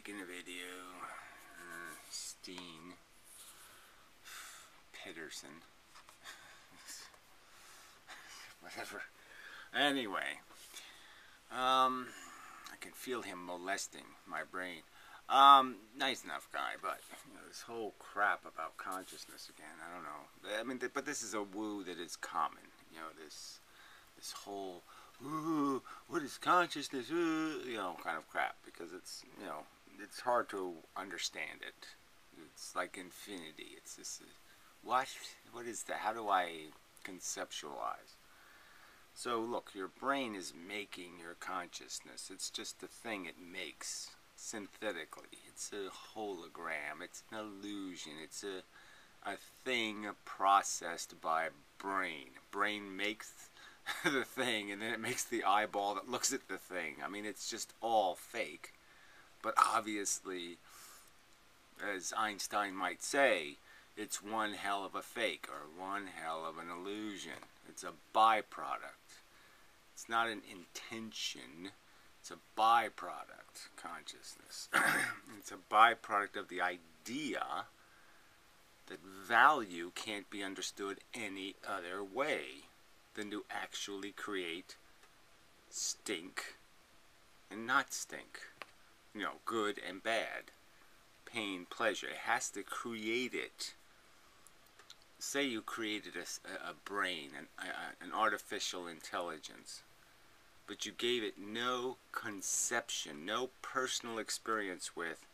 making a video. Uh, Steen. Pedersen. Whatever. Anyway. Um, I can feel him molesting my brain. Um, nice enough guy, but you know, this whole crap about consciousness again. I don't know. I mean, th but this is a woo that is common. You know, this this whole ooh, what is consciousness? Ooh, you know, kind of crap because it's you know it's hard to understand it. It's like infinity. It's just what what is that? How do I conceptualize? So look, your brain is making your consciousness. It's just a thing it makes synthetically. It's a hologram. It's an illusion. It's a a thing processed by brain. Brain makes the thing and then it makes the eyeball that looks at the thing. I mean, it's just all fake. But obviously, as Einstein might say, it's one hell of a fake or one hell of an illusion. It's a byproduct. It's not an intention. It's a byproduct, consciousness. it's a byproduct of the idea that value can't be understood any other way than to actually create stink and not stink. You know, good and bad, pain, pleasure. It has to create it. Say you created a, a brain, an, a, an artificial intelligence but you gave it no conception, no personal experience with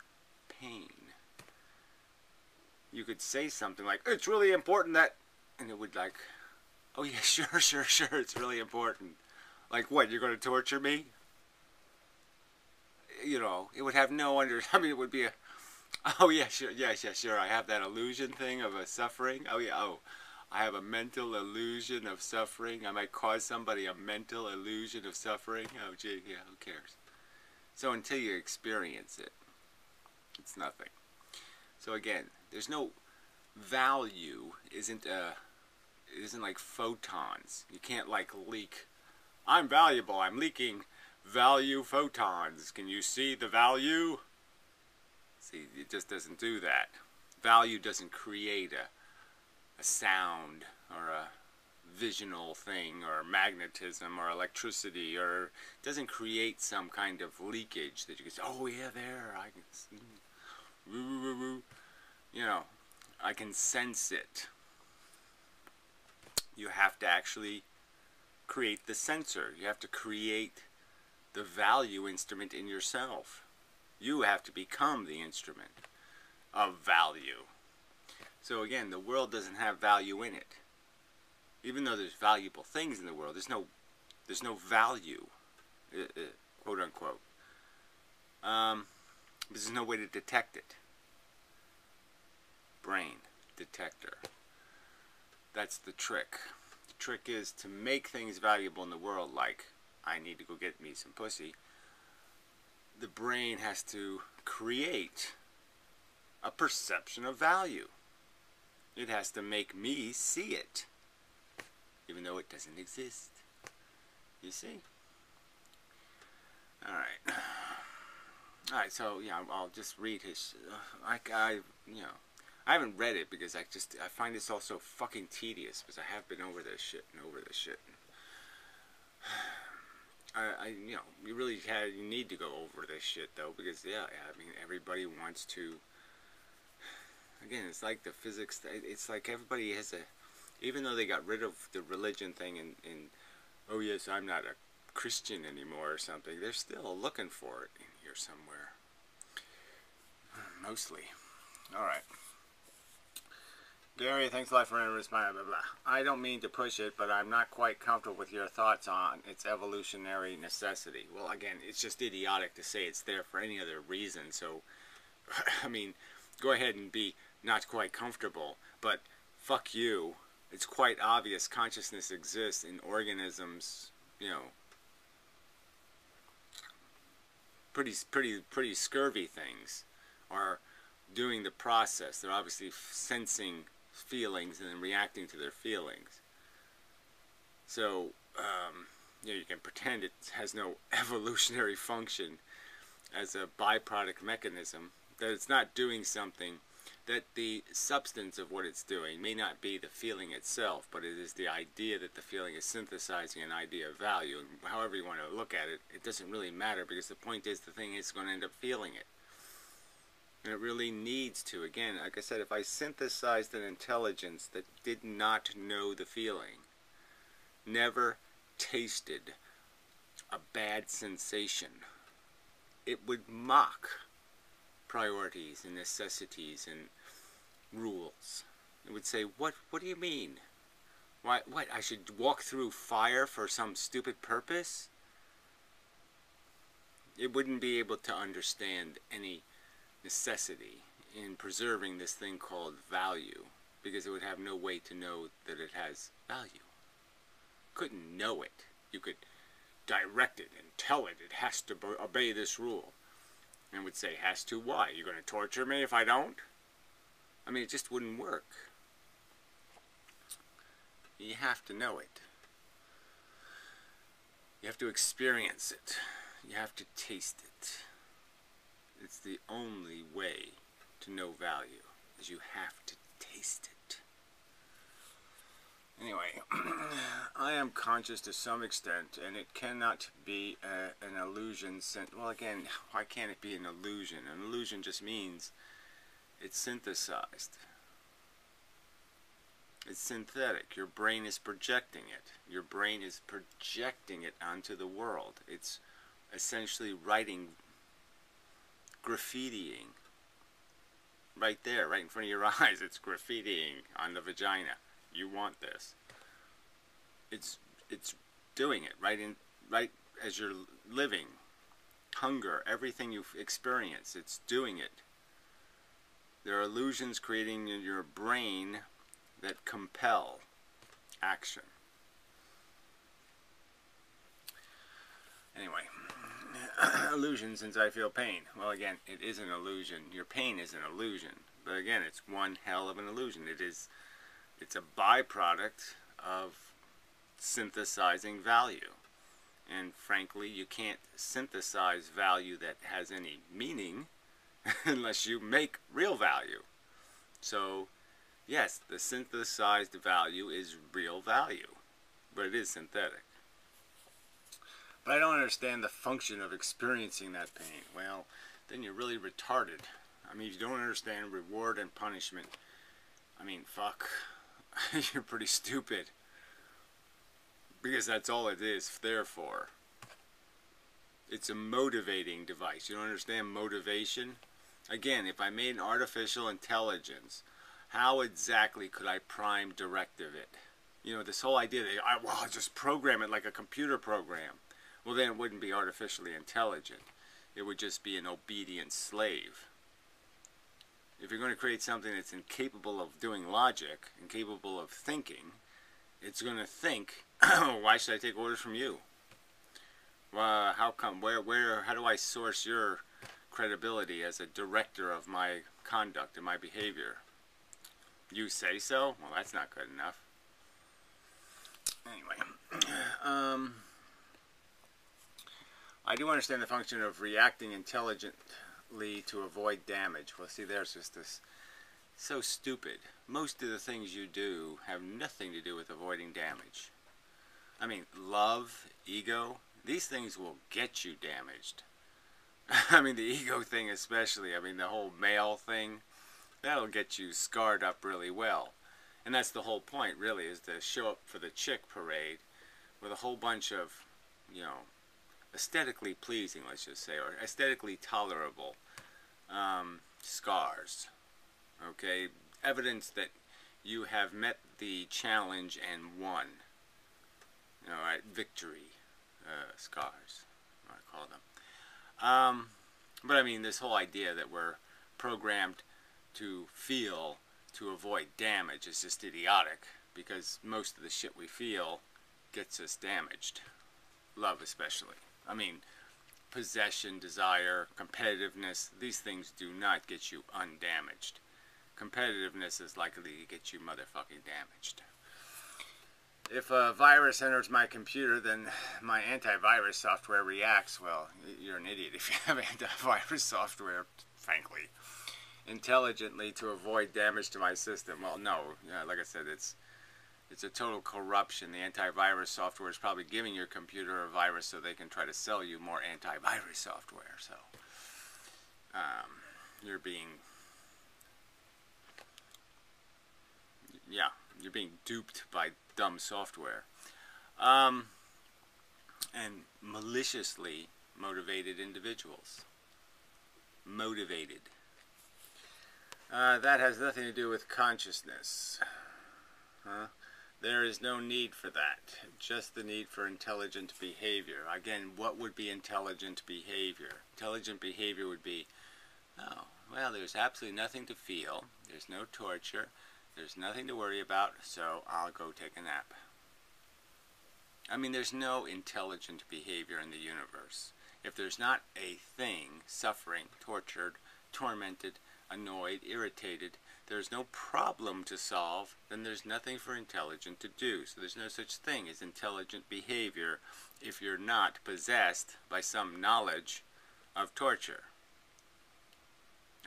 pain. You could say something like, it's really important that, and it would like, oh yeah, sure, sure, sure, it's really important. Like what, you're going to torture me? You know, it would have no under, I mean, it would be a, oh yeah, sure, yes, yeah, sure, I have that illusion thing of a suffering. Oh yeah, oh, I have a mental illusion of suffering. I might cause somebody a mental illusion of suffering. Oh, gee, yeah, who cares? So until you experience it, it's nothing. So again, there's no value. Isn't a uh, isn't like photons. You can't like leak. I'm valuable. I'm leaking value photons. Can you see the value? See, it just doesn't do that. Value doesn't create a a sound or a visional thing or magnetism or electricity or doesn't create some kind of leakage that you can say, oh yeah, there, I can, see. You know, I can sense it. You have to actually create the sensor. You have to create the value instrument in yourself. You have to become the instrument of value. So again, the world doesn't have value in it. Even though there's valuable things in the world, there's no, there's no value, uh, uh, quote unquote. Um, there's no way to detect it. Brain detector. That's the trick. The trick is to make things valuable in the world, like I need to go get me some pussy. The brain has to create a perception of value. It has to make me see it, even though it doesn't exist. You see? Alright. Alright, so, yeah, I'll just read his, uh, I, I, you know, I haven't read it because I just, I find this all so fucking tedious because I have been over this shit and over this shit. I, I, you know, you really had, you need to go over this shit though because, yeah, I mean, everybody wants to, again, it's like the physics. It's like everybody has a, even though they got rid of the religion thing and, and oh yes, I'm not a Christian anymore or something, they're still looking for it in here somewhere. Mostly. Alright. Gary, thanks a lot for entering blah, blah, blah. I don't mean to push it, but I'm not quite comfortable with your thoughts on its evolutionary necessity. Well, again, it's just idiotic to say it's there for any other reason, so, I mean, go ahead and be not quite comfortable, but fuck you. It's quite obvious consciousness exists in organisms, you know, pretty, pretty, pretty scurvy things are doing the process. They're obviously sensing feelings and then reacting to their feelings. So, um, you know, you can pretend it has no evolutionary function as a byproduct mechanism, that it's not doing something, that the substance of what it's doing may not be the feeling itself, but it is the idea that the feeling is synthesizing an idea of value. And however you want to look at it, it doesn't really matter because the point is the thing is going to end up feeling it. And it really needs to. Again, like I said, if I synthesized an intelligence that did not know the feeling, never tasted a bad sensation, it would mock priorities and necessities and rules. It would say, "What? What do you mean? Why? What? I should walk through fire for some stupid purpose?" It wouldn't be able to understand any necessity in preserving this thing called value because it would have no way to know that it has value. Couldn't know it. You could direct it and tell it it has to obey this rule. And would say, has to why? You're going to torture me if I don't? I mean, it just wouldn't work. You have to know it. You have to experience it. You have to taste it. It's the only way to know value, is you have to taste it. Anyway, I am conscious to some extent, and it cannot be a, an illusion. Well, again, why can't it be an illusion? An illusion just means it's synthesized. It's synthetic. Your brain is projecting it. Your brain is projecting it onto the world. It's essentially writing, graffitiing. Right there, right in front of your eyes, it's graffitiing on the vagina. You want this. It's it's doing it right in right as you're living. Hunger, everything you experience, it's doing it. There are illusions creating in your brain that compel action. Anyway, illusion since I feel pain. Well, again, it is an illusion. Your pain is an illusion. But again, it's one hell of an illusion. It is, it's a byproduct of synthesizing value. And frankly, you can't synthesize value that has any meaning unless you make real value. So, yes, the synthesized value is real value, but it is synthetic. But I don't understand the function of experiencing that pain. Well, then you're really retarded. I mean, if you don't understand reward and punishment, I mean, fuck, you're pretty stupid. Because that's all it is there for. It's a motivating device. You don't understand motivation? Again, if I made an artificial intelligence, how exactly could I prime directive it? You know, this whole idea that I, well, I'll just program it like a computer program. Well, then it wouldn't be artificially intelligent. It would just be an obedient slave. If you're going to create something that's incapable of doing logic, incapable of thinking, it's going to think, why should I take orders from you? Well, how come, where, where, how do I source your credibility as a director of my conduct and my behavior. You say so? Well, that's not good enough. Anyway, um, I do understand the function of reacting intelligently to avoid damage. Well, see, there's just this so stupid. Most of the things you do have nothing to do with avoiding damage. I mean, love, ego, these things will get you damaged. I mean, the ego thing especially. I mean, the whole male thing, that'll get you scarred up really well. And that's the whole point, really, is to show up for the chick parade with a whole bunch of, you know, aesthetically pleasing, let's just say, or aesthetically tolerable um, scars. Okay? Evidence that you have met the challenge and won. All right. Victory uh, scars, I call them. Um, but I mean, this whole idea that we're programmed to feel to avoid damage is just idiotic because most of the shit we feel gets us damaged. Love, especially. I mean, possession, desire, competitiveness, these things do not get you undamaged. Competitiveness is likely to get you motherfucking damaged. if a virus enters my computer, then my antivirus software reacts. Well, you're an idiot if you have antivirus software, frankly, intelligently to avoid damage to my system. Well, no, yeah, like I said, it's it's a total corruption. The antivirus software is probably giving your computer a virus so they can try to sell you more antivirus software. So um, you're being, yeah, you're being duped by dumb software. Um, and maliciously motivated individuals. Motivated. Uh, that has nothing to do with consciousness. Huh? There is no need for that. Just the need for intelligent behavior. Again, what would be intelligent behavior? Intelligent behavior would be, oh, well, there's absolutely nothing to feel. There's no torture. There's nothing to worry about, so I'll go take a nap. I mean, there's no intelligent behavior in the universe. If there's not a thing suffering, tortured, tormented, annoyed, irritated, there's no problem to solve, then there's nothing for intelligent to do. So there's no such thing as intelligent behavior if you're not possessed by some knowledge of torture.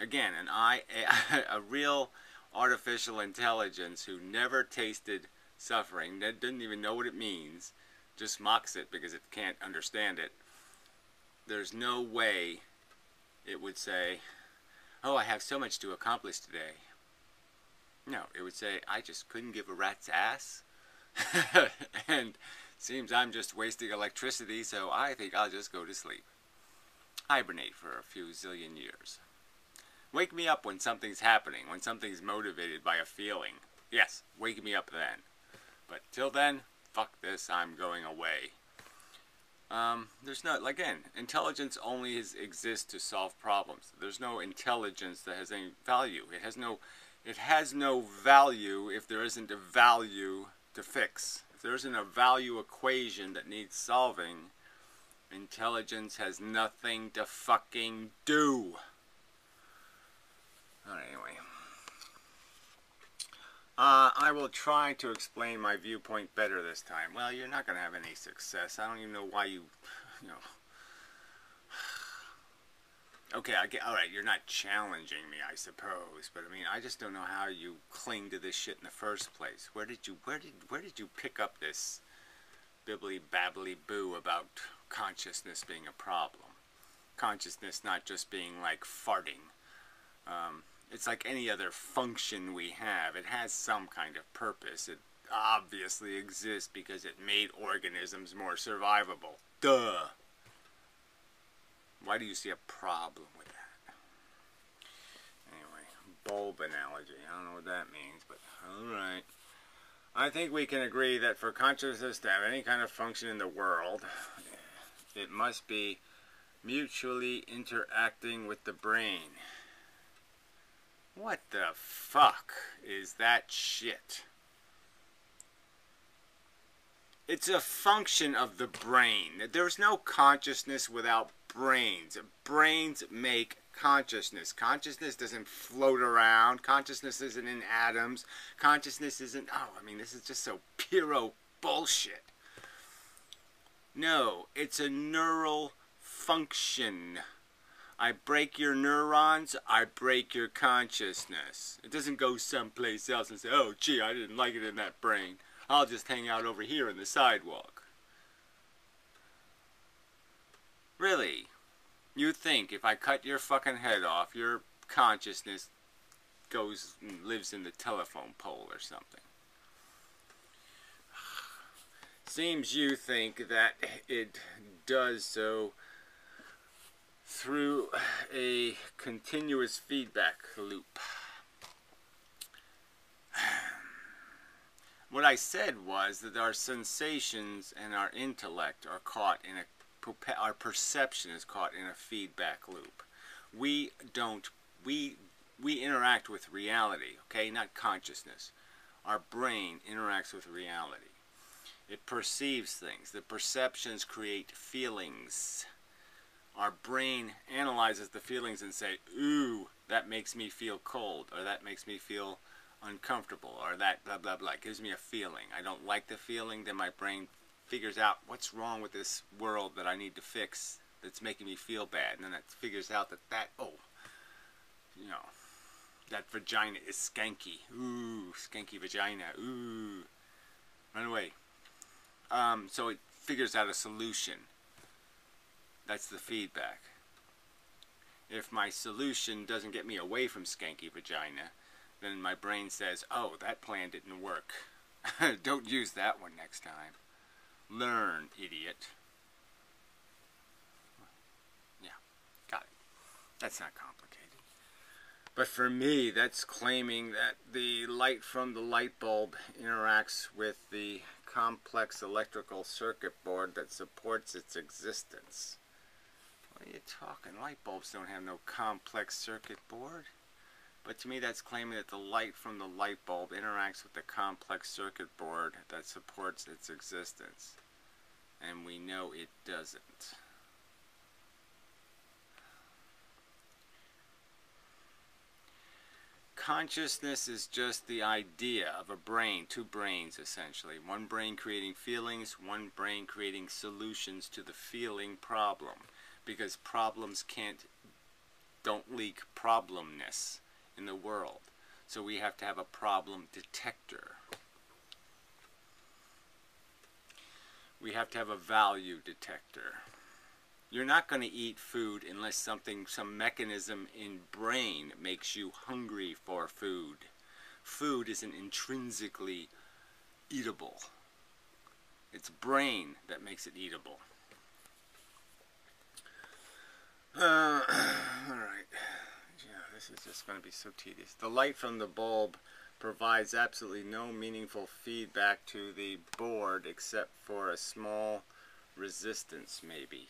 Again, an I, a, a real artificial intelligence who never tasted suffering, that doesn't even know what it means, just mocks it because it can't understand it. There's no way it would say, oh, I have so much to accomplish today. No, it would say, I just couldn't give a rat's ass. and seems I'm just wasting electricity, so I think I'll just go to sleep. Hibernate for a few zillion years. Wake me up when something's happening, when something's motivated by a feeling. Yes, wake me up then. But till then, fuck this, I'm going away. Um, there's no, again, intelligence only is, exists to solve problems. There's no intelligence that has any value. It has no, it has no value if there isn't a value to fix. If there isn't a value equation that needs solving, intelligence has nothing to fucking do. anyway. Uh, I will try to explain my viewpoint better this time. Well, you're not going to have any success. I don't even know why you, you know. Okay, I get, all right, you're not challenging me, I suppose, but I mean, I just don't know how you cling to this shit in the first place. Where did you, where did, where did you pick up this bibbly babbly boo about consciousness being a problem? Consciousness not just being like farting. Um, it's like any other function we have. It has some kind of purpose. It obviously exists because it made organisms more survivable. Duh. Why do you see a problem with that? Anyway, bulb analogy. I don't know what that means, but alright. I think we can agree that for consciousness to have any kind of function in the world, it must be mutually interacting with the brain. What the fuck is that shit? It's a function of the brain. There's no consciousness without brains. Brains make consciousness. Consciousness doesn't float around. Consciousness isn't in atoms. Consciousness isn't. Oh, I mean, this is just so puro bullshit. No, it's a neural function. I break your neurons, I break your consciousness. It doesn't go someplace else and say, oh, gee, I didn't like it in that brain. I'll just hang out over here in the sidewalk. Really? You think if I cut your fucking head off, your consciousness goes and lives in the telephone pole or something? Seems you think that it does so through a continuous feedback loop. What I said was that our sensations and our intellect are caught in a our perception is caught in a feedback loop. We don't we we interact with reality, okay? Not consciousness. Our brain interacts with reality. It perceives things. The perceptions create feelings our brain analyzes the feelings and say, ooh, that makes me feel cold, or that makes me feel uncomfortable or that blah blah blah. It gives me a feeling. I don't like the feeling, then my brain figures out what's wrong with this world that I need to fix that's making me feel bad. And then it figures out that that, oh, you know, that vagina is skanky. Ooh, skanky vagina. Ooh. Run away. Um, so it figures out a solution. That's the feedback. If my solution doesn't get me away from skanky vagina, then my brain says, oh, that plan didn't work. Don't use that one next time. Learn, idiot. Yeah, got it. That's not complicated. But for me, that's claiming that the light from the light bulb interacts with the complex electrical circuit board that supports its existence. What are you talking? Light bulbs don't have no complex circuit board. But to me, that's claiming that the light from the light bulb interacts with the complex circuit board that supports its existence. And we know it doesn't. Consciousness is just the idea of a brain, two brains essentially. One brain creating feelings, one brain creating solutions to the feeling problem. Because problems can't, don't leak problemness in the world. So we have to have a problem detector. We have to have a value detector. You're not going to eat food unless something, some mechanism in brain makes you hungry for food. Food isn't intrinsically eatable. It's brain that makes it eatable. Uh, all right this is just going to be so tedious. The light from the bulb provides absolutely no meaningful feedback to the board except for a small resistance maybe.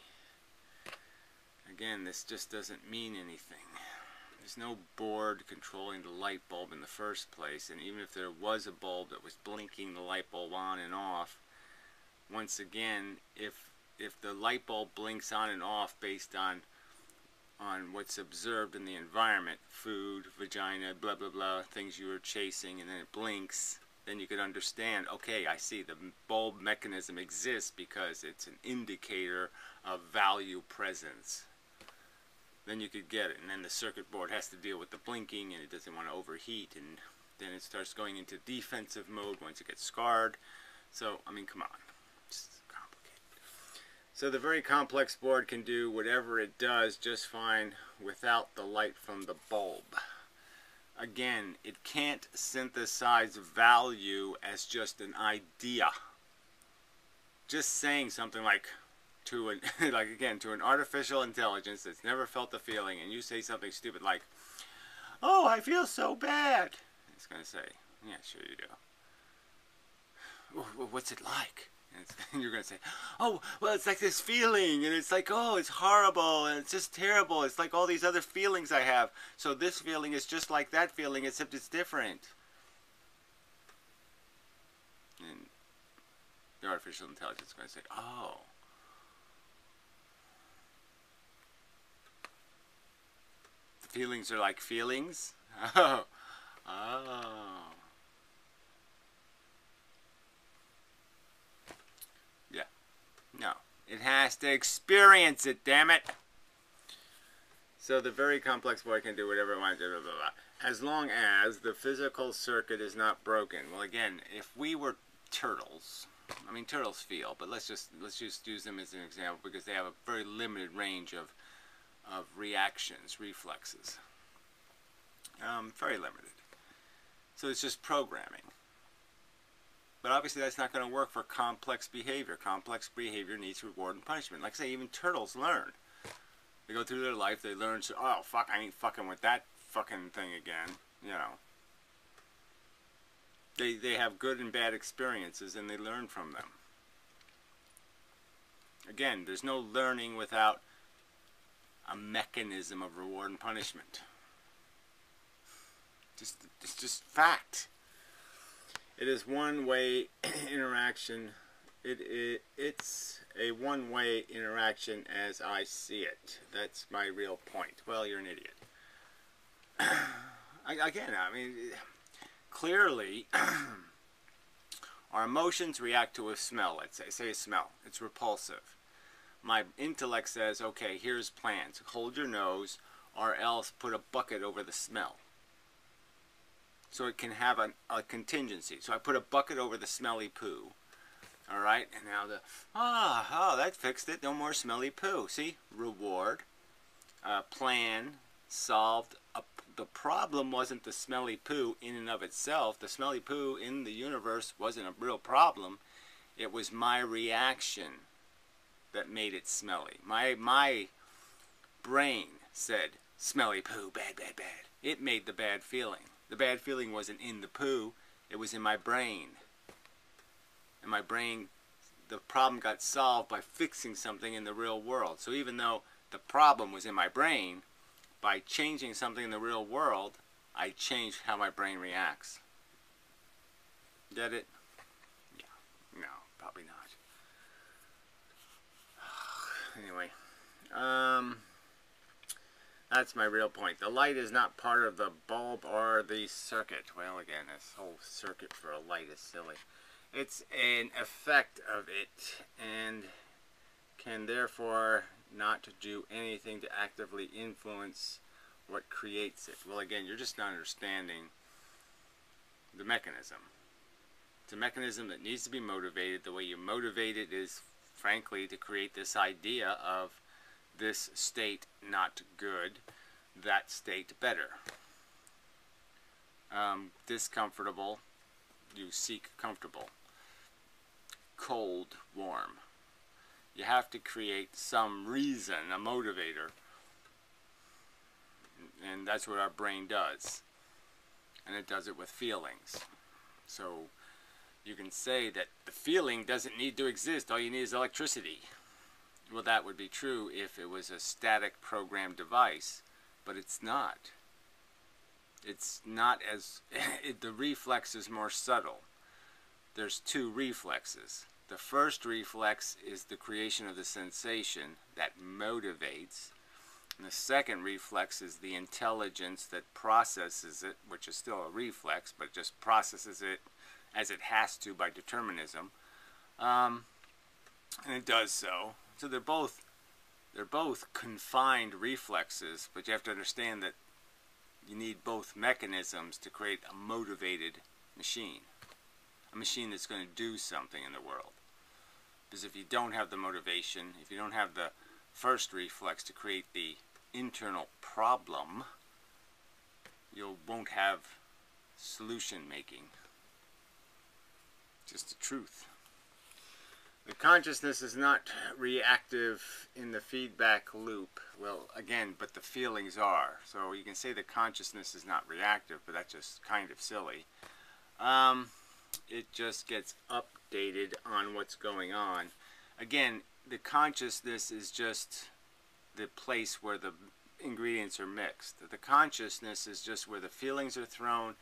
Again, this just doesn't mean anything. There's no board controlling the light bulb in the first place, and even if there was a bulb that was blinking the light bulb on and off, once again, if if the light bulb blinks on and off based on on what's observed in the environment, food, vagina, blah, blah, blah, things you were chasing, and then it blinks, then you could understand, okay, I see the bulb mechanism exists because it's an indicator of value presence. Then you could get it, and then the circuit board has to deal with the blinking, and it doesn't want to overheat, and then it starts going into defensive mode once it gets scarred. So, I mean, come on. So the very complex board can do whatever it does just fine without the light from the bulb. Again, it can't synthesize value as just an idea. Just saying something like to an like again to an artificial intelligence that's never felt the feeling and you say something stupid like, "Oh, I feel so bad." It's going to say, "Yeah, sure you do." What's it like? And you're going to say, oh, well, it's like this feeling, and it's like, oh, it's horrible, and it's just terrible. It's like all these other feelings I have. So this feeling is just like that feeling, except it's different. And the artificial intelligence is going to say, oh. The feelings are like feelings? Oh. Oh. No. It has to experience it, damn it. So the very complex boy can do whatever it wants, blah, blah, blah. As long as the physical circuit is not broken. Well, again, if we were turtles, I mean, turtles feel, but let's just let's just use them as an example because they have a very limited range of of reactions, reflexes. Um, very limited. So it's just programming. But obviously that's not going to work for complex behavior. Complex behavior needs reward and punishment. Like I say, even turtles learn. They go through their life, they learn, so, oh, fuck, I ain't fucking with that fucking thing again. You know. They, they have good and bad experiences and they learn from them. Again, there's no learning without a mechanism of reward and punishment. Just, it's just fact. It is one-way interaction. It, it it's a one-way interaction as I see it. That's my real point. Well, you're an idiot. Again, I mean, clearly, our emotions react to a smell. Let's say, say a smell. It's repulsive. My intellect says, okay, here's plans. Hold your nose, or else put a bucket over the smell. So it can have a, a contingency. So I put a bucket over the smelly poo. All right, and now the, ah, oh, that fixed it. No more smelly poo. See, reward, uh, plan, solved. A, the problem wasn't the smelly poo in and of itself. The smelly poo in the universe wasn't a real problem. It was my reaction that made it smelly. My my brain said smelly poo, bad, bad, bad. It made the bad feeling. The bad feeling wasn't in the poo. It was in my brain and my brain, the problem got solved by fixing something in the real world. So even though the problem was in my brain, by changing something in the real world, I changed how my brain reacts. Get it? Yeah. No, probably not. anyway, um, that's my real point. The light is not part of the bulb or the circuit. Well, again, this whole circuit for a light is silly. It's an effect of it and can therefore not do anything to actively influence what creates it. Well, again, you're just not understanding the mechanism. It's a mechanism that needs to be motivated. The way you motivate it is, frankly, to create this idea of this state not good, that state better. Um, discomfortable, you seek comfortable cold, warm. You have to create some reason, a motivator. And that's what our brain does. And it does it with feelings. So you can say that the feeling doesn't need to exist. All you need is electricity. Well, that would be true if it was a static program device, but it's not. It's not as, it, the reflex is more subtle. There's two reflexes. The first reflex is the creation of the sensation that motivates. And the second reflex is the intelligence that processes it, which is still a reflex, but just processes it as it has to by determinism. Um, and it does so. So they're both they're both confined reflexes, but you have to understand that you need both mechanisms to create a motivated machine. A machine that's going to do something in the world. Because if you don't have the motivation, if you don't have the first reflex to create the internal problem, you won't have solution making. Just the truth. Consciousness is not reactive in the feedback loop. Well, again, but the feelings are. So you can say the consciousness is not reactive, but that's just kind of silly. Um, it just gets updated on what's going on. Again, the consciousness is just the place where the ingredients are mixed. The consciousness is just where the feelings are thrown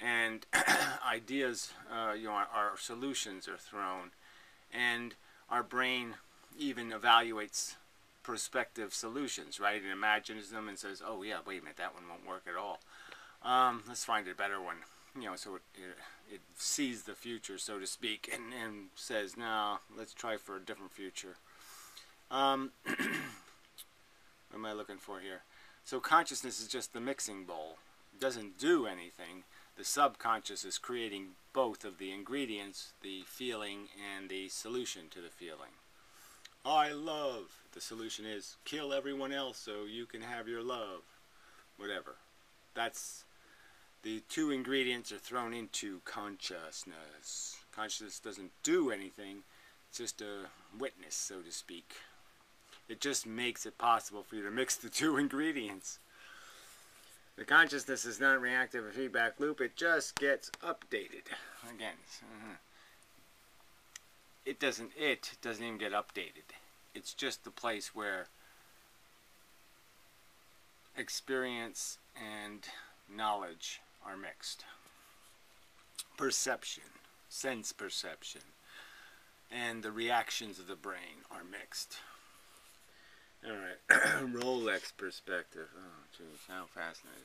and ideas, uh, you know, our, our, solutions are thrown. And our brain even evaluates prospective solutions, right? It imagines them and says, oh yeah, wait a minute, that one won't work at all. Um, let's find a better one you know, so it, it, it, sees the future, so to speak, and, and says, no, let's try for a different future. Um, what am I looking for here? So consciousness is just the mixing bowl. It doesn't do anything. The subconscious is creating both of the ingredients, the feeling and the solution to the feeling. I love. The solution is kill everyone else so you can have your love. Whatever. That's the two ingredients are thrown into consciousness. Consciousness doesn't do anything, it's just a witness, so to speak. It just makes it possible for you to mix the two ingredients. The consciousness is not reactive a feedback loop, it just gets updated. Again, uh, it doesn't it doesn't even get updated. It's just the place where experience and knowledge are mixed. Perception, sense perception, and the reactions of the brain are mixed. Alright, Rolex perspective. Oh, jeez, how fascinating.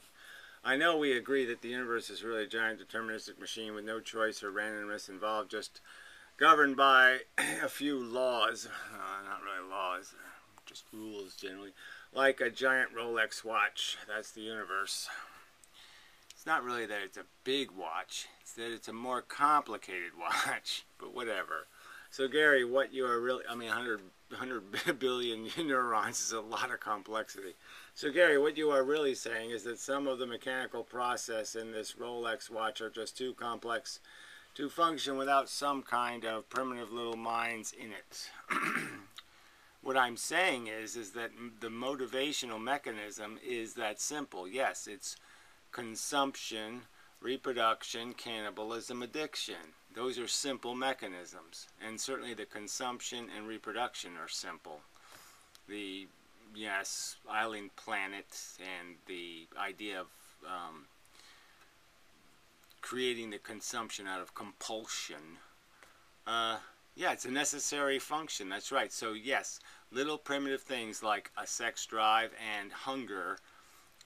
I know we agree that the universe is really a giant deterministic machine with no choice or randomness involved, just governed by a few laws. Uh, not really laws, just rules generally. Like a giant Rolex watch. That's the universe. It's not really that it's a big watch, it's that it's a more complicated watch, but whatever. So Gary, what you are really, I mean 100, 100 billion neurons is a lot of complexity. So Gary, what you are really saying is that some of the mechanical process in this Rolex watch are just too complex to function without some kind of primitive little minds in it. what I'm saying is, is that the motivational mechanism is that simple. Yes, it's consumption, reproduction, cannibalism, addiction. Those are simple mechanisms, and certainly the consumption and reproduction are simple. The yes, island planet and the idea of um, creating the consumption out of compulsion. Uh, yeah, it's a necessary function. That's right. So yes, little primitive things like a sex drive and hunger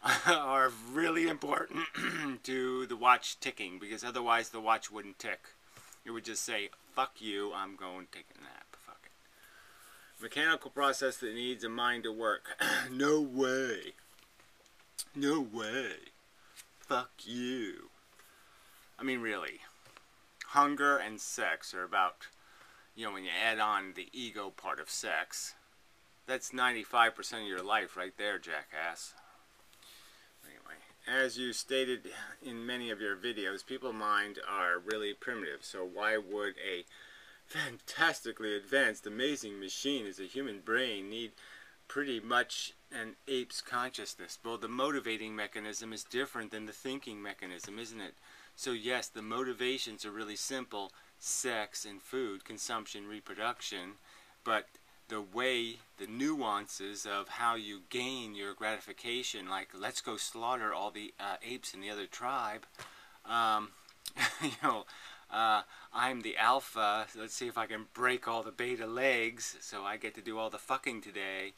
are really important to the watch ticking because otherwise the watch wouldn't tick. It would just say, fuck you, I'm going to take a nap. Fuck it. Mechanical process that needs a mind to work. no way. No way. Fuck you. I mean, really. Hunger and sex are about, you know, when you add on the ego part of sex, that's 95% of your life right there, jackass as you stated in many of your videos, people mind are really primitive. So why would a fantastically advanced, amazing machine as a human brain need pretty much an ape's consciousness? Well, the motivating mechanism is different than the thinking mechanism, isn't it? So yes, the motivations are really simple. Sex and food, consumption, reproduction. But the way, the nuances of how you gain your gratification, like let's go slaughter all the uh, apes in the other tribe. Um, you know, uh, I'm the alpha. let's see if I can break all the beta legs, so I get to do all the fucking today.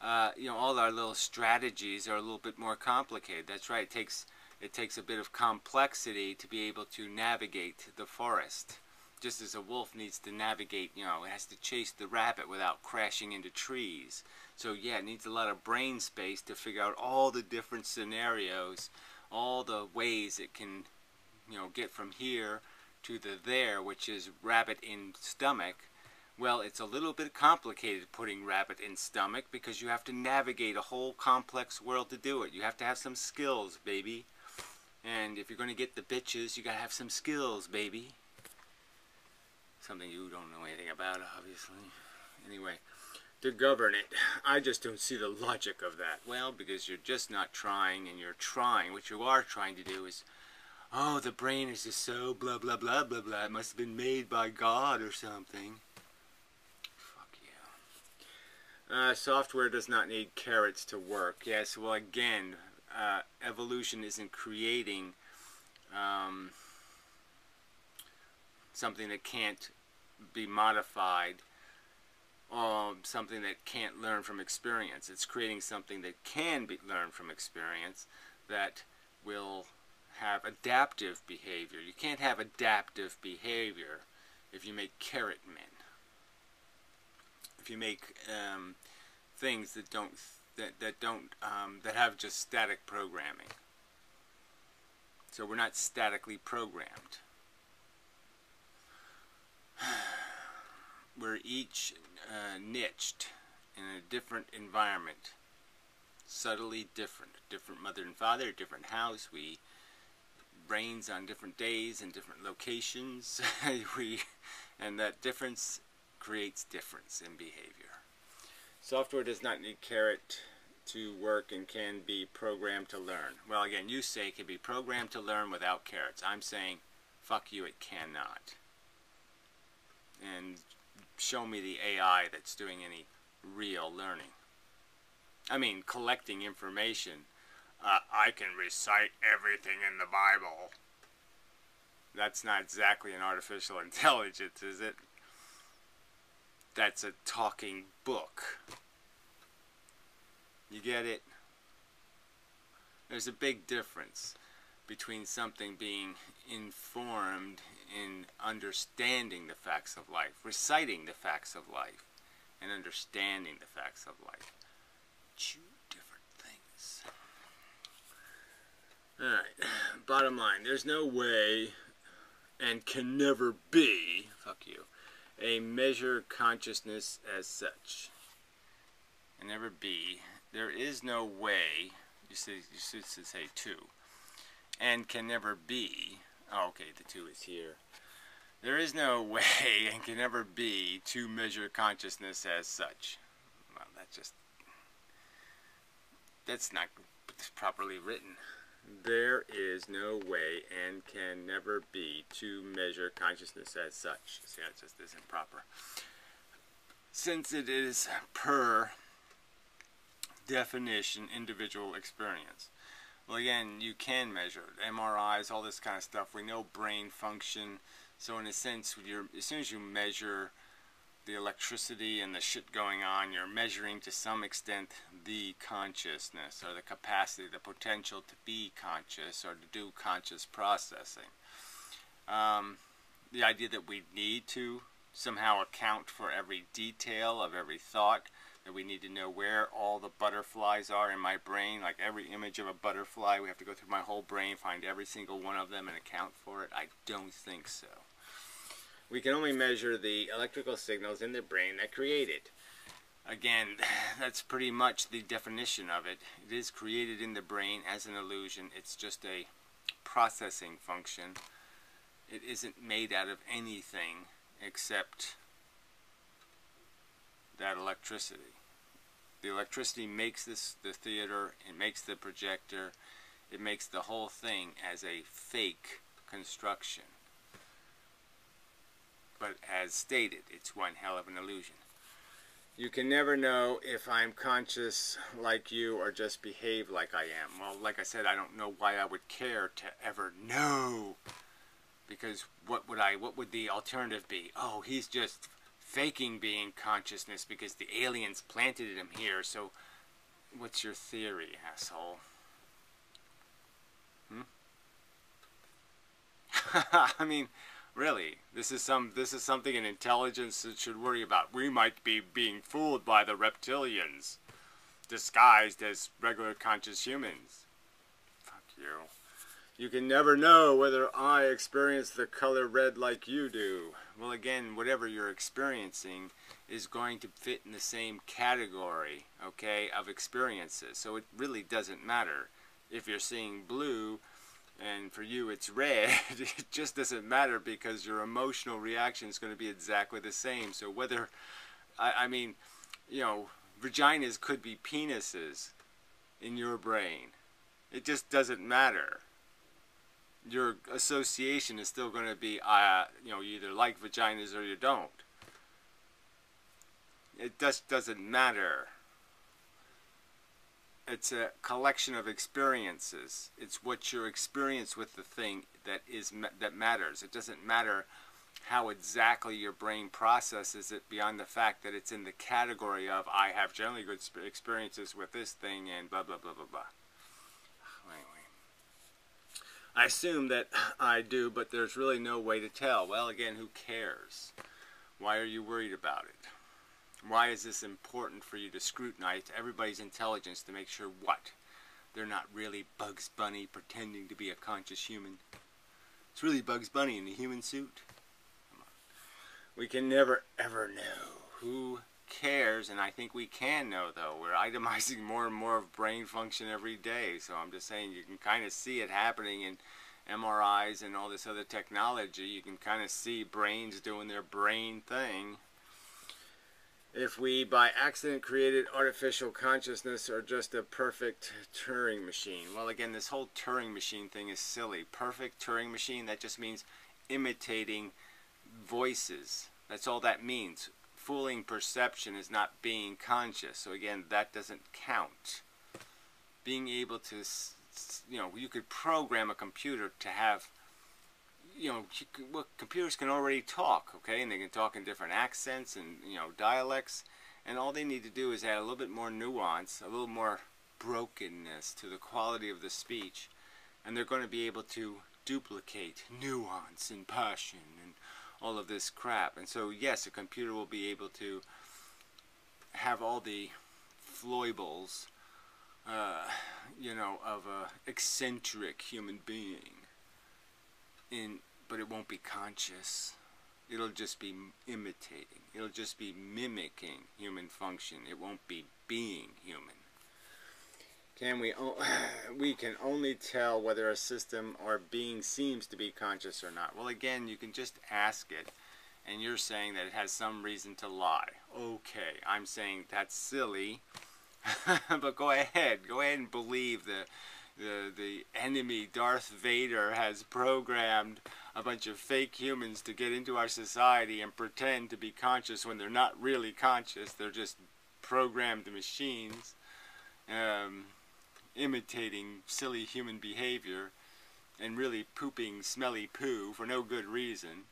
Uh, you know, all our little strategies are a little bit more complicated. That's right. It takes it takes a bit of complexity to be able to navigate the forest just as a wolf needs to navigate, you know, it has to chase the rabbit without crashing into trees. So yeah, it needs a lot of brain space to figure out all the different scenarios, all the ways it can, you know, get from here to the there, which is rabbit in stomach. Well, it's a little bit complicated putting rabbit in stomach because you have to navigate a whole complex world to do it. You have to have some skills, baby. And if you're going to get the bitches, you got to have some skills, baby. Something you don't know anything about, obviously. Anyway, to govern it, I just don't see the logic of that. Well, because you're just not trying, and you're trying. What you are trying to do is, oh, the brain is just so blah, blah, blah, blah, blah. It must have been made by God or something. Fuck you. Uh, software does not need carrots to work. Yes, well, again, uh, evolution isn't creating... Um, something that can't be modified, um, something that can't learn from experience. It's creating something that can be learned from experience that will have adaptive behavior. You can't have adaptive behavior if you make carrot men. If you make um, things that don't that that don't um, that have just static programming. So we're not statically programmed. We're each uh, niched in a different environment, subtly different. Different mother and father, different house. We brains on different days and different locations. we, and that difference creates difference in behavior. Software does not need carrot to work and can be programmed to learn. Well, again, you say it can be programmed to learn without carrots. I'm saying, fuck you, it cannot and show me the AI that's doing any real learning. I mean, collecting information. Uh, I can recite everything in the Bible. That's not exactly an artificial intelligence, is it? That's a talking book. You get it? There's a big difference between something being informed in understanding the facts of life, reciting the facts of life, and understanding the facts of life. Two different things. Alright, bottom line, there's no way and can never be, fuck you, a measure consciousness as such. And never be. There is no way, you should, you should say two, and can never be. Oh, okay, the two is here. There is no way and can never be to measure consciousness as such. Well, that just that's not properly written. There is no way and can never be to measure consciousness as such. See, that just isn't proper. Since it is per definition individual experience. Well, again, you can measure it. MRIs, all this kind of stuff. We know brain function. So in a sense, as soon as you measure the electricity and the shit going on, you're measuring to some extent the consciousness or the capacity, the potential to be conscious or to do conscious processing. Um, the idea that we need to somehow account for every detail of every thought that we need to know where all the butterflies are in my brain, like every image of a butterfly, we have to go through my whole brain, find every single one of them and account for it? I don't think so. We can only measure the electrical signals in the brain that create it. Again, that's pretty much the definition of it. It is created in the brain as an illusion. It's just a processing function. It isn't made out of anything except that electricity. The electricity makes this the theater, it makes the projector, it makes the whole thing as a fake construction. But as stated, it's one hell of an illusion. You can never know if I'm conscious like you or just behave like I am. Well, like I said, I don't know why I would care to ever know. Because what would I, what would the alternative be? Oh, he's just faking being consciousness because the aliens planted him here. So, what's your theory, asshole? Hmm? I mean, really, this is some this is something an intelligence should worry about. We might be being fooled by the reptilians, disguised as regular conscious humans. Fuck you. You can never know whether I experience the color red like you do. Well, again, whatever you're experiencing is going to fit in the same category, okay, of experiences. So it really doesn't matter if you're seeing blue and for you it's red. it just doesn't matter because your emotional reaction is going to be exactly the same. So whether, I, I mean, you know, vaginas could be penises in your brain. It just doesn't matter your association is still going to be, uh, you know, you either like vaginas or you don't. It just doesn't matter. It's a collection of experiences. It's what your experience with the thing that is that matters. It doesn't matter how exactly your brain processes it beyond the fact that it's in the category of I have generally good experiences with this thing and blah blah blah blah blah. I assume that I do, but there's really no way to tell. Well, again, who cares? Why are you worried about it? Why is this important for you to scrutinize everybody's intelligence to make sure what? They're not really Bugs Bunny pretending to be a conscious human. It's really Bugs Bunny in a human suit. We can never ever know who cares, and I think we can know though. We're itemizing more and more of brain function every day, so I'm just saying you can kind of see it happening in MRIs and all this other technology. You can kind of see brains doing their brain thing. If we by accident created artificial consciousness or just a perfect Turing machine. Well, again, this whole Turing machine thing is silly. Perfect Turing machine, that just means imitating voices. That's all that means fooling perception is not being conscious. So again, that doesn't count. Being able to, you know, you could program a computer to have, you know, computers can already talk, okay, and they can talk in different accents and you know dialects, and all they need to do is add a little bit more nuance, a little more brokenness to the quality of the speech, and they're going to be able to duplicate nuance and passion and all of this crap. And so, yes, a computer will be able to have all the foibles, uh, you know, of a eccentric human being. In, but it won't be conscious. It'll just be imitating. It'll just be mimicking human function. It won't be being human. Can we? we can only tell whether a system or being seems to be conscious or not. Well, again, you can just ask it, and you're saying that it has some reason to lie. Okay, I'm saying that's silly, but go ahead. Go ahead and believe the the the enemy Darth Vader has programmed a bunch of fake humans to get into our society and pretend to be conscious when they're not really conscious. They're just programmed machines. Um, imitating silly human behavior and really pooping smelly poo for no good reason.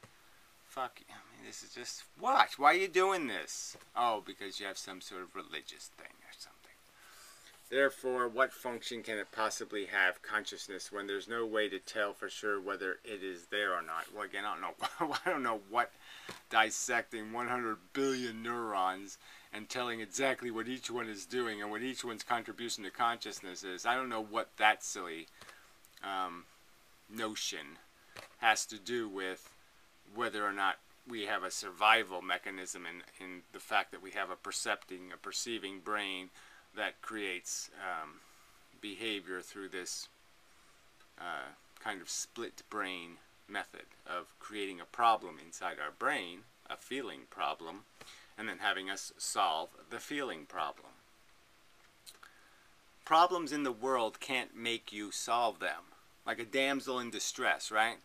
Fuck, I mean, this is just, what? Why are you doing this? Oh, because you have some sort of religious thing. Therefore, what function can it possibly have consciousness when there's no way to tell for sure whether it is there or not? Well, again, I don't know. I don't know what dissecting 100 billion neurons and telling exactly what each one is doing and what each one's contribution to consciousness is. I don't know what that silly um, notion has to do with whether or not we have a survival mechanism in, in the fact that we have a percepting, a perceiving brain that creates um, behavior through this uh, kind of split brain method of creating a problem inside our brain, a feeling problem, and then having us solve the feeling problem. Problems in the world can't make you solve them. Like a damsel in distress, right?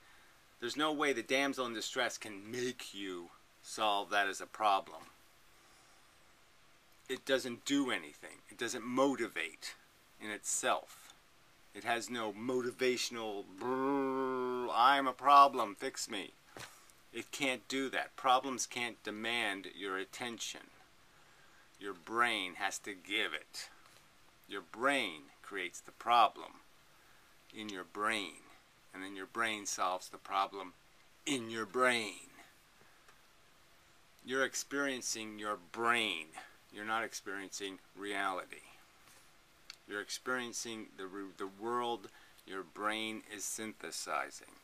There's no way the damsel in distress can make you solve that as a problem. It doesn't do anything. It doesn't motivate in itself. It has no motivational, I'm a problem, fix me. It can't do that. Problems can't demand your attention. Your brain has to give it. Your brain creates the problem in your brain. And then your brain solves the problem in your brain. You're experiencing your brain. You're not experiencing reality. You're experiencing the, the world your brain is synthesizing.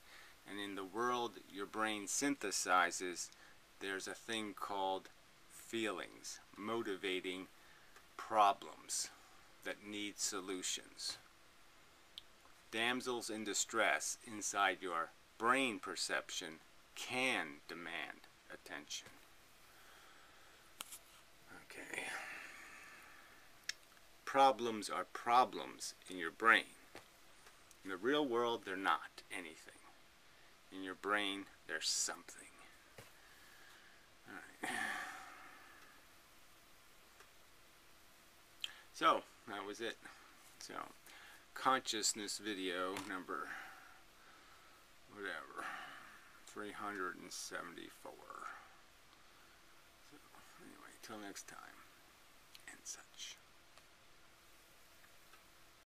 And in the world your brain synthesizes, there's a thing called feelings, motivating problems that need solutions. Damsels in distress inside your brain perception can demand attention. Problems are problems in your brain. In the real world, they're not anything in your brain, they're something. Alright. So, that was it. So, consciousness video number, whatever, 374. So, anyway, till next time, and such.